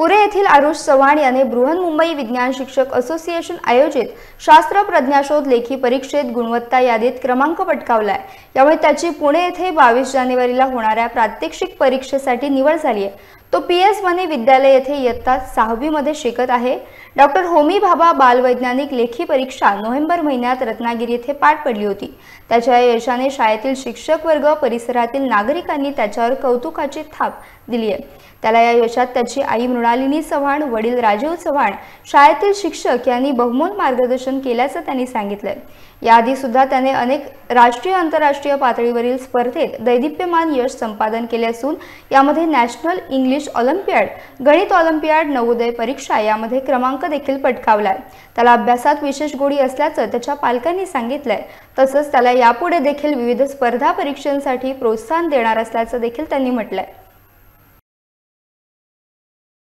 पुणे येथील आरुष चव्हाण याने बृहन्मुंबई विज्ञान शिक्षक असोसिएशन आयोजित शास्त्र प्रज्ञाशोध लेखी परीक्षेत गुणवत्ता यादीत क्रमांक पटकावलाय. यामुळे त्याची पुणे येथे बावीस जानेवारीला होणाऱ्या प्रात्यक्षिक परीक्षेसाठी निवड झाली आहे तो पी एस वने विद्यालय येथे इयत्ता सहावीमध्ये शिकत आहे. डॉक्टर होमी भाभा बालवैज्ञानिक लेखी परीक्षा नोव्हेंबर महिन्यात रत्नागिरी येथे पार पडली होती. त्याच्या या यशाने शाळेतील शिक्षक वर्ग परिसरातील नागरिकांनी त्याच्यावर कौतुकाची थाप दिली आहे त्याला या यशात त्याची आई मृणालिनी चव्हाण वडील राजीव चव्हाण शाळेतील शिक्षक यांनी बहुमोल मार्गदर्शन केल्याचं त्यांनी सांगितलंय याआधी सुद्धा त्याने अनेक राष्ट्रीय आंतरराष्ट्रीय पातळीवरील स्पर्धेत दैदिप्यमान यश संपादन केले असून यामध्ये नॅशनल इंग्लिश ऑलिम्पियाड गणित ऑलिम्पियाड नवोदय परीक्षा यामध्ये क्रमांक देखील पटकावलाय. त्याला अभ्यासात विशेष गोडी असल्याचं त्याच्या पालकांनी सांगितलंय. तसंच त्याला यापुढे देखील विविध स्पर्धा परीक्षांसाठी प्रोत्साहन देणार असल्याचं देखील त्यांनी म्हटलंय.